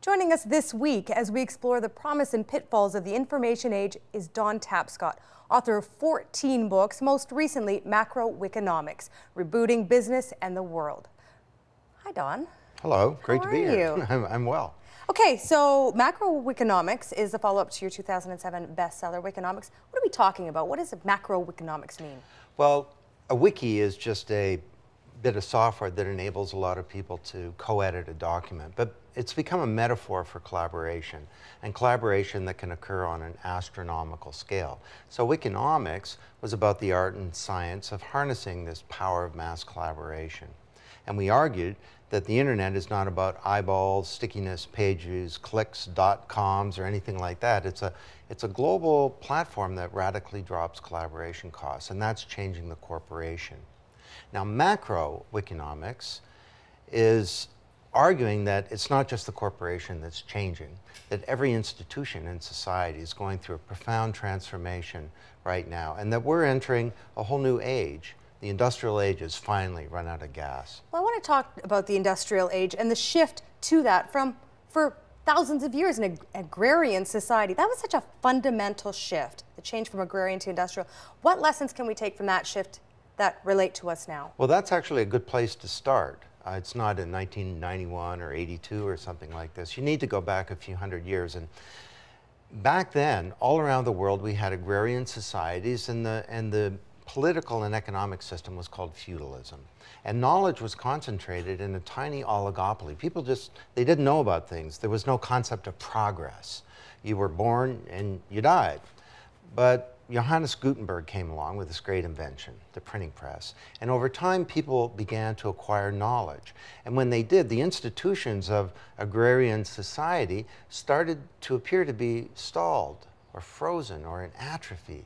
Joining us this week as we explore the promise and pitfalls of the information age is Don Tapscott, author of 14 books, most recently Macrowikinomics, Rebooting Business and the World. Hi, Don. Hello, great How to be here. you? I'm, I'm well. Okay, so Macrowikinomics is the follow-up to your 2007 bestseller, Wikinomics. What are we talking about? What does Macrowikinomics mean? Well, a wiki is just a bit of software that enables a lot of people to co-edit a document, but it's become a metaphor for collaboration, and collaboration that can occur on an astronomical scale. So Wikinomics was about the art and science of harnessing this power of mass collaboration. And we argued that the internet is not about eyeballs, stickiness, pages, clicks, dot coms, or anything like that. It's a, it's a global platform that radically drops collaboration costs, and that's changing the corporation. Now, macro Wikinomics is arguing that it's not just the corporation that's changing, that every institution in society is going through a profound transformation right now, and that we're entering a whole new age. The industrial age has finally run out of gas. Well, I want to talk about the industrial age and the shift to that from for thousands of years in an agrarian society. That was such a fundamental shift, the change from agrarian to industrial. What lessons can we take from that shift that relate to us now? Well, that's actually a good place to start. Uh, it's not in 1991 or 82 or something like this. You need to go back a few hundred years. And back then, all around the world, we had agrarian societies, and the, and the political and economic system was called feudalism. And knowledge was concentrated in a tiny oligopoly. People just, they didn't know about things. There was no concept of progress. You were born and you died. But Johannes Gutenberg came along with this great invention, the printing press. And over time, people began to acquire knowledge. And when they did, the institutions of agrarian society started to appear to be stalled or frozen or in atrophy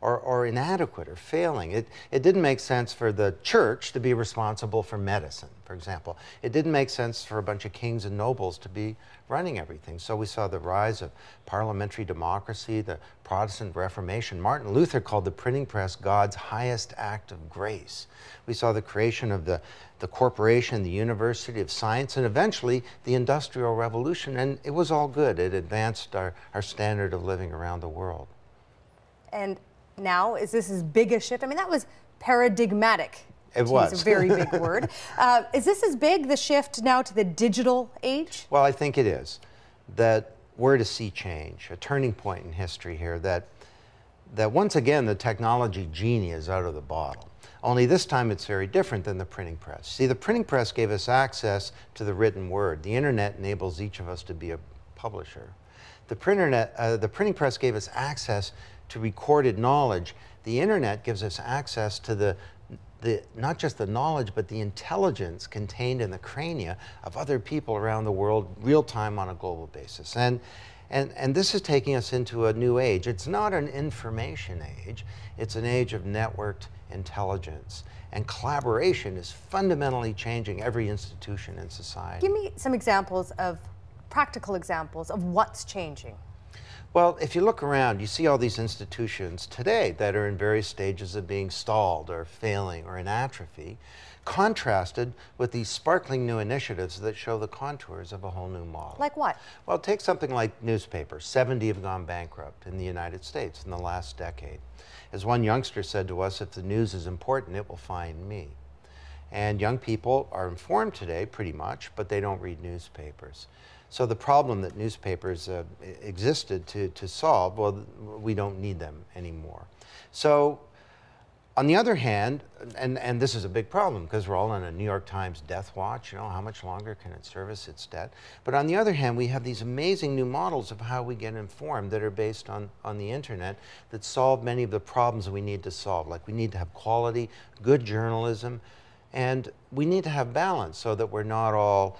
or, or inadequate or failing. It, it didn't make sense for the church to be responsible for medicine, for example. It didn't make sense for a bunch of kings and nobles to be running everything. So we saw the rise of parliamentary democracy, the Protestant Reformation. Martin Luther called the printing press God's highest act of grace. We saw the creation of the, the corporation, the University of Science, and eventually the Industrial Revolution. And it was all good. It advanced our, our standard of living around the world. And now is this as big a shift? I mean, that was paradigmatic. It was. use a very big word. Uh, is this as big, the shift now to the digital age? Well, I think it is. That we're to see change, a turning point in history here, that, that once again the technology genie is out of the bottle. Only this time it's very different than the printing press. See, the printing press gave us access to the written word. The internet enables each of us to be a publisher. The, printernet, uh, the printing press gave us access to recorded knowledge. The internet gives us access to the, the, not just the knowledge, but the intelligence contained in the crania of other people around the world, real time on a global basis. And, and, and this is taking us into a new age. It's not an information age, it's an age of networked intelligence. And collaboration is fundamentally changing every institution in society. Give me some examples of practical examples of what's changing. Well, if you look around, you see all these institutions today that are in various stages of being stalled or failing or in atrophy, contrasted with these sparkling new initiatives that show the contours of a whole new model. Like what? Well, take something like newspapers. 70 have gone bankrupt in the United States in the last decade. As one youngster said to us, if the news is important, it will find me. And young people are informed today pretty much, but they don't read newspapers. So the problem that newspapers uh, existed to, to solve, well, we don't need them anymore. So on the other hand, and, and this is a big problem because we're all on a New York Times death watch, you know, how much longer can it service its debt? But on the other hand, we have these amazing new models of how we get informed that are based on, on the internet that solve many of the problems we need to solve. Like we need to have quality, good journalism, and we need to have balance so that we're not all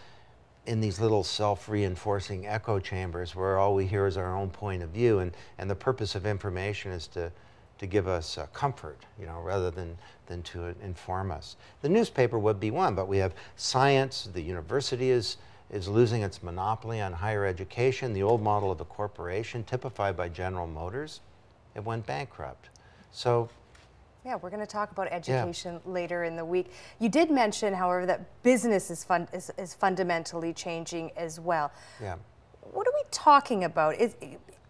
in these little self-reinforcing echo chambers where all we hear is our own point of view and, and the purpose of information is to, to give us uh, comfort, you know, rather than, than to inform us. The newspaper would be one, but we have science, the university is, is losing its monopoly on higher education, the old model of a corporation typified by General Motors, it went bankrupt. So Yeah, we're going to talk about education yeah. later in the week. You did mention, however, that business is, fun, is, is fundamentally changing as well. Yeah. What are we talking about? Is,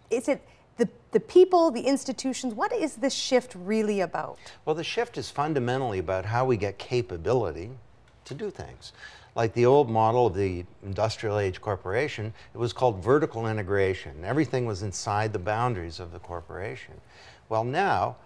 is it the, the people, the institutions? What is this shift really about? Well, the shift is fundamentally about how we get capability to do things. Like the old model of the industrial age corporation, it was called vertical integration. Everything was inside the boundaries of the corporation. Well, now,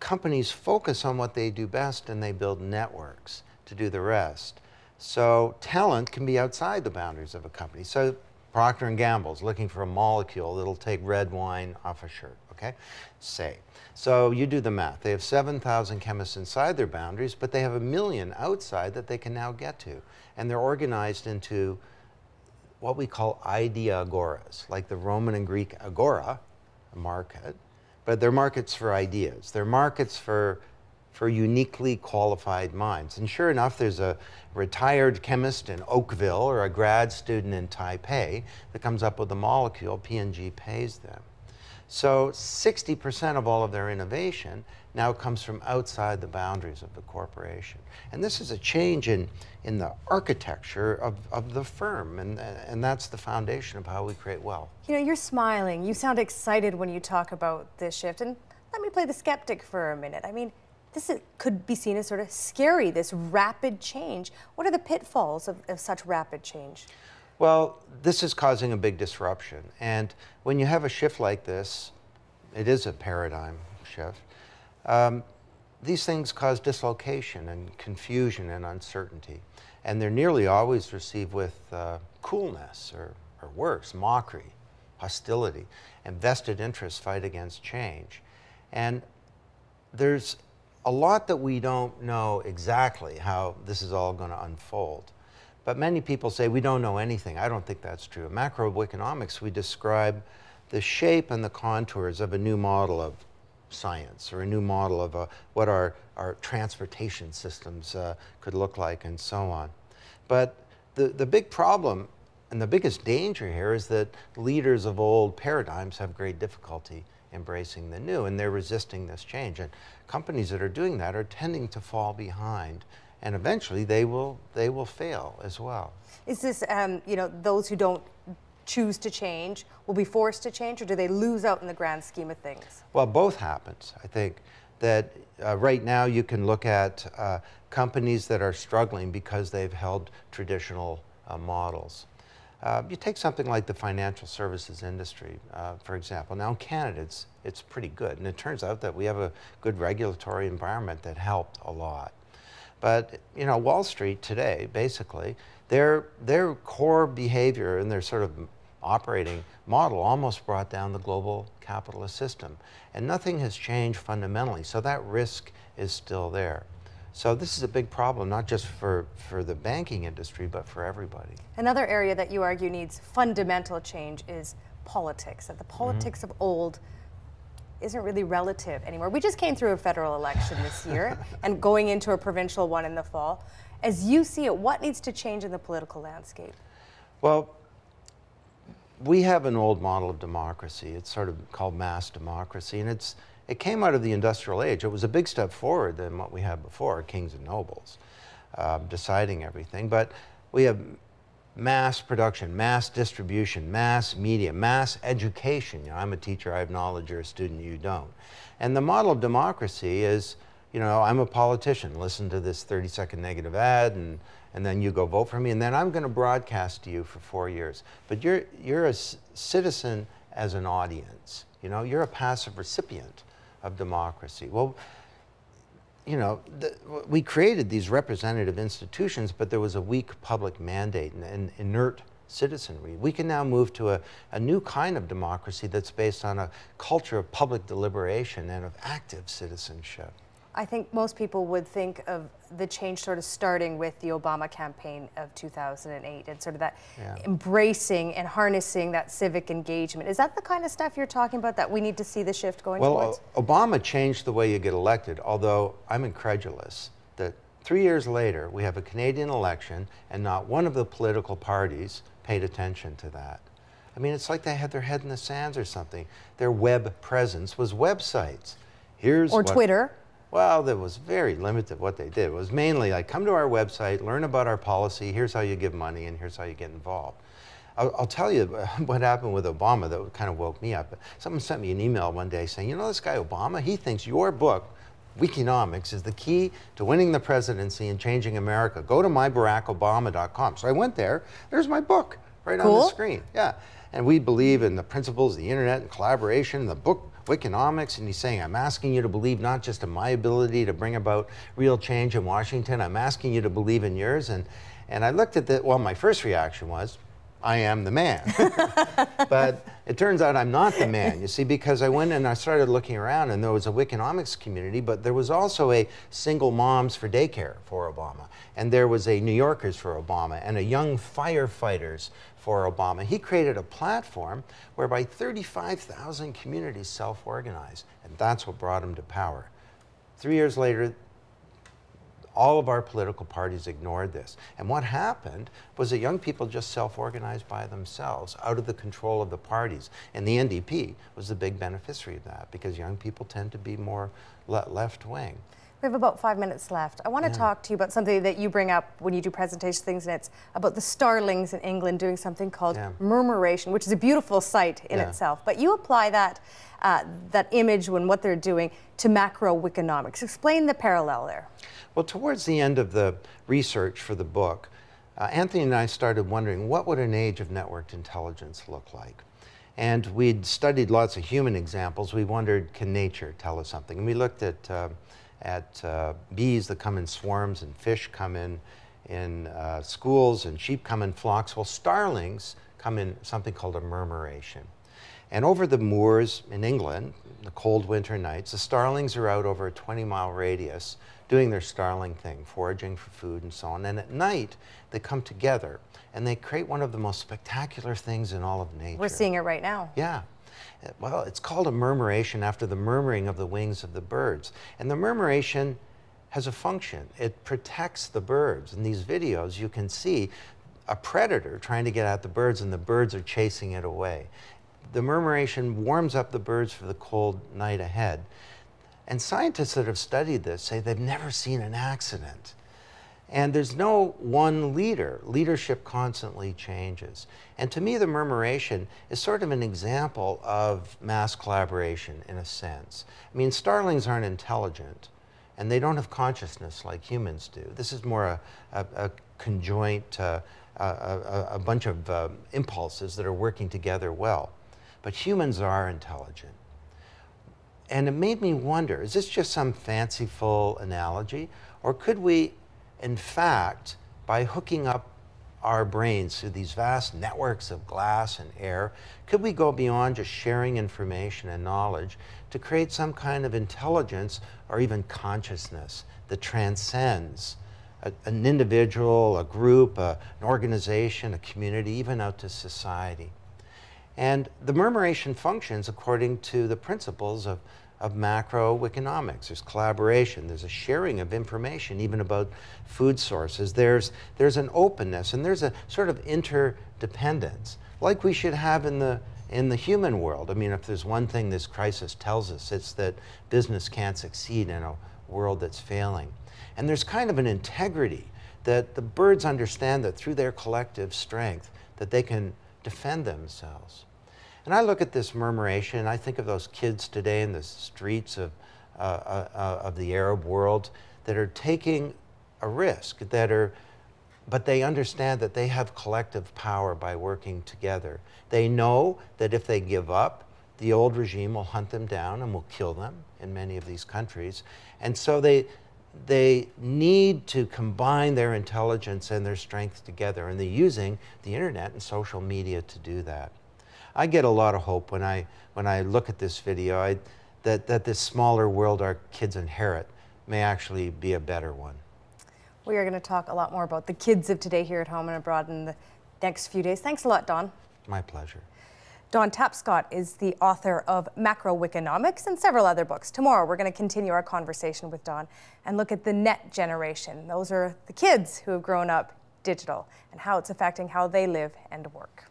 companies focus on what they do best and they build networks to do the rest. So talent can be outside the boundaries of a company. So Procter & Gamble's looking for a molecule that'll take red wine off a shirt, okay? Say. So you do the math. They have 7,000 chemists inside their boundaries, but they have a million outside that they can now get to. And they're organized into what we call idea agoras, like the Roman and Greek agora, a market, but they're markets for ideas. They're markets for for uniquely qualified minds. And sure enough, there's a retired chemist in Oakville or a grad student in Taipei that comes up with a molecule, P&G pays them. So 60% of all of their innovation now comes from outside the boundaries of the corporation. And this is a change in, in the architecture of, of the firm, and, and that's the foundation of how we create wealth. You know, you're smiling. You sound excited when you talk about this shift. And let me play the skeptic for a minute. I mean, this is, could be seen as sort of scary, this rapid change. What are the pitfalls of, of such rapid change? Well, this is causing a big disruption. And when you have a shift like this, it is a paradigm shift. Um, these things cause dislocation and confusion and uncertainty. And they're nearly always received with uh, coolness or, or worse, mockery, hostility, and vested interests fight against change. And there's a lot that we don't know exactly how this is all going to unfold. But many people say we don't know anything. I don't think that's true. In Macrowikinomics, we describe the shape and the contours of a new model of science or a new model of a, uh, what our, our transportation systems uh, could look like and so on. But the, the big problem and the biggest danger here is that leaders of old paradigms have great difficulty embracing the new and they're resisting this change. And companies that are doing that are tending to fall behind and eventually they will they will fail as well. Is this um, you know those who don't choose to change will be forced to change, or do they lose out in the grand scheme of things? Well, both happens. I think that uh, right now you can look at uh, companies that are struggling because they've held traditional uh, models. Uh, you take something like the financial services industry, uh, for example. Now in Canada, it's, it's pretty good, and it turns out that we have a good regulatory environment that helped a lot. But you know, Wall Street today, basically, their their core behavior and their sort of operating model almost brought down the global capitalist system, and nothing has changed fundamentally. So that risk is still there. So this is a big problem, not just for, for the banking industry, but for everybody. Another area that you argue needs fundamental change is politics. That the mm-hmm. politics mm -hmm. of old isn't really relative anymore. We just came through a federal election this year and going into a provincial one in the fall. As you see it, what needs to change in the political landscape? Well, we have an old model of democracy. It's sort of called mass democracy, and it's it came out of the industrial age. It was a big step forward than what we had before, kings and nobles, uh, deciding everything. But we have mass production, mass distribution, mass media, mass education. You know, I'm a teacher, I have knowledge, you're a student, you don't. And the model of democracy is, you know, I'm a politician, listen to this 30 second negative ad and, and then you go vote for me and then I'm going to broadcast to you for four years. But you're, you're a citizen as an audience. You know, you're a passive recipient of democracy. Well, you know, the, we created these representative institutions, but there was a weak public mandate and, and inert citizenry. We can now move to a, a new kind of democracy that's based on a culture of public deliberation and of active citizenship. I think most people would think of the change sort of starting with the Obama campaign of 2008 and sort of that yeah. embracing and harnessing that civic engagement. Is that the kind of stuff you're talking about that we need to see the shift going well, towards? Well, Obama changed the way you get elected, although I'm incredulous that three years later we have a Canadian election and not one of the political parties paid attention to that. I mean, it's like they had their head in the sands or something. Their web presence was websites. Here's or Twitter Well, that was very limited what they did. It was mainly like, come to our website, learn about our policy, here's how you give money, and here's how you get involved. I'll, I'll tell you what happened with Obama that kind of woke me up. Someone sent me an email one day saying, you know this guy Obama, he thinks your book, Wikinomics, is the key to winning the presidency and changing America. Go to mybarackobama.com. So I went there, there's my book right cool. on the screen. Yeah. And we believe in the principles of the internet and collaboration. The book Wikinomics, and he's saying, I'm asking you to believe not just in my ability to bring about real change in Washington, I'm asking you to believe in yours. And, and I looked at the, well, my first reaction was, I am the man. but it turns out I'm not the man, you see, because I went and I started looking around and there was a Wikinomics community, but there was also a single moms for daycare for Obama. And there was a New Yorkers for Obama and a young firefighters for Obama. He created a platform whereby 35,000 communities self-organized, and that's what brought him to power. Three years later, all of our political parties ignored this. And what happened was that young people just self-organized by themselves out of the control of the parties. And the NDP was the big beneficiary of that because young people tend to be more le left wing. We have about five minutes left. I want to yeah. talk to you about something that you bring up when you do presentation things, and it's about the starlings in England doing something called yeah. murmuration, which is a beautiful sight in yeah. itself. But you apply that uh, that image when what they're doing to Macrowikinomics. Explain the parallel there. Well, towards the end of the research for the book, uh, Anthony and I started wondering what would an age of networked intelligence look like? And we'd studied lots of human examples. We wondered, can nature tell us something? And we looked at, uh, at uh, bees that come in swarms and fish come in, in uh, schools and sheep come in flocks. Well, starlings come in something called a murmuration. And over the moors in England, the cold winter nights, the starlings are out over a 20 mile radius doing their starling thing, foraging for food and so on. And at night, they come together and they create one of the most spectacular things in all of nature. We're seeing it right now. Yeah. Well, it's called a murmuration after the murmuring of the wings of the birds. And the murmuration has a function. It protects the birds. In these videos, you can see a predator trying to get at the birds and the birds are chasing it away the murmuration warms up the birds for the cold night ahead. And scientists that have studied this say they've never seen an accident. And there's no one leader. Leadership constantly changes. And to me, the murmuration is sort of an example of mass collaboration in a sense. I mean, starlings aren't intelligent, and they don't have consciousness like humans do. This is more a, a, a conjoint, uh, a, a, bunch of uh, impulses that are working together well but humans are intelligent. And it made me wonder, is this just some fanciful analogy? Or could we, in fact, by hooking up our brains through these vast networks of glass and air, could we go beyond just sharing information and knowledge to create some kind of intelligence or even consciousness that transcends a, an individual, a group, a, an organization, a community, even out to society? And the murmuration functions according to the principles of, of Macrowikinomics. There's collaboration, there's a sharing of information, even about food sources. There's, there's an openness, and there's a sort of interdependence, like we should have in the, in the human world. I mean, if there's one thing this crisis tells us, it's that business can't succeed in a world that's failing. And there's kind of an integrity that the birds understand that through their collective strength, that they can defend themselves. And I look at this murmuration, and I think of those kids today in the streets of, uh, uh, uh, of the Arab world that are taking a risk, that are, but they understand that they have collective power by working together. They know that if they give up, the old regime will hunt them down and will kill them in many of these countries. And so they, they need to combine their intelligence and their strength together, and they're using the internet and social media to do that. I get a lot of hope when I, when I look at this video I, that, that this smaller world our kids inherit may actually be a better one. We are going to talk a lot more about the kids of today here at home and abroad in the next few days. Thanks a lot, Don. My pleasure. Don Tapscott is the author of Macrowikinomics and several other books. Tomorrow, we're going to continue our conversation with Don and look at the net generation. Those are the kids who have grown up digital and how it's affecting how they live and work.